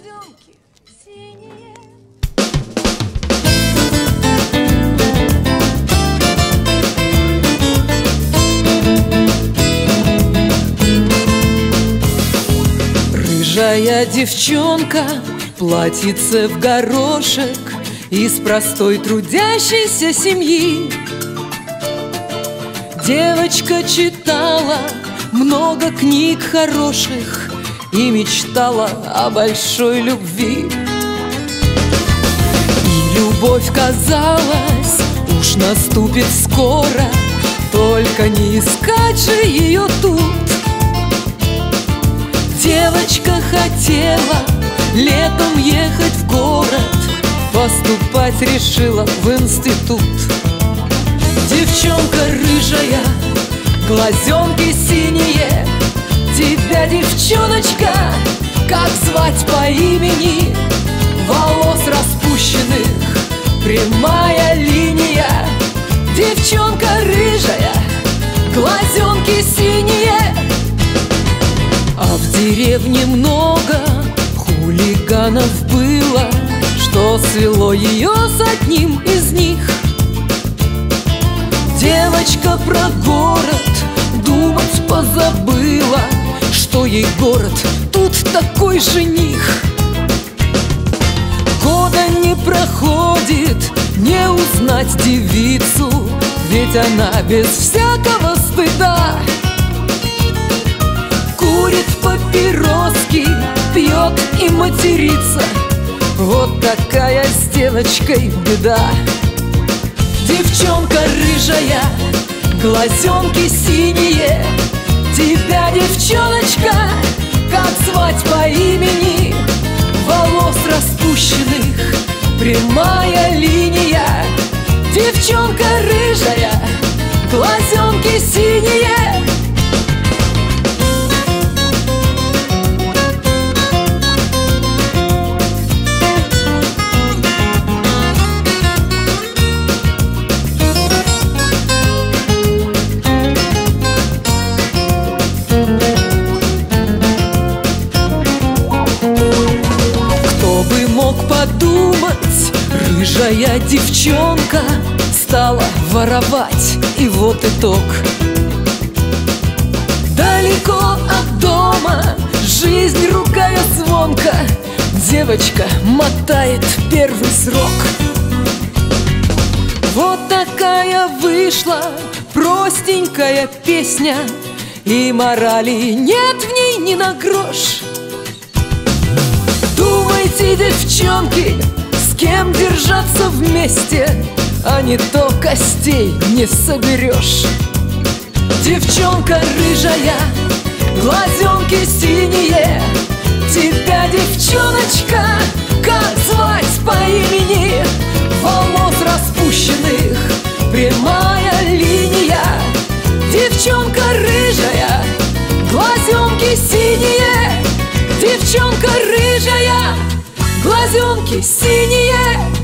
глазенки синие. Рыжая девчонка, платьице в горошек Из простой трудящейся семьи Девочка читала много книг хороших И мечтала о большой любви. И любовь казалась, уж наступит скоро Только не искать же ее тут. Девочка хотела летом ехать в город Поступать решила в институт. Девчонка рыжая, глазенки синие Тебя, девчоночка, как звать по имени? Волос распущенных, прямая линия. Девчонка рыжая, глазенки синие. А в деревне много хулиганов было Что свело ее с одним из них ей город, тут такой жених. Года не проходит, не узнать девицу Ведь она без всякого стыда. Курит папироски, пьет и матерится. Вот такая с девочкой беда. Девчонка рыжая, глазенки синие. Тебя, девчоночка, прямая линия рыжая девчонка Стала воровать, и вот итог. Далеко от дома, жизнь рукая звонка Девочка мотает первый срок. Вот такая вышла простенькая песня. И морали нет в ней ни на грош. Думайте, девчонки, кем держаться вместе А не то костей не соберешь. Девчонка рыжая, глазенки синие Тебя, девчоночка, как звать по имени? Волос распущенных, прямая линия. Девчонка рыжая, глазенки синие глазенки синие.